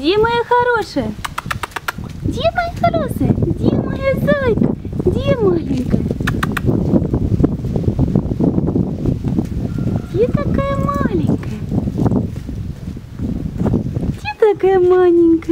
Где моя хорошая? Где моя хорошая? Где моя зайка? Где маленькая? Где такая маленькая? Где такая маленькая?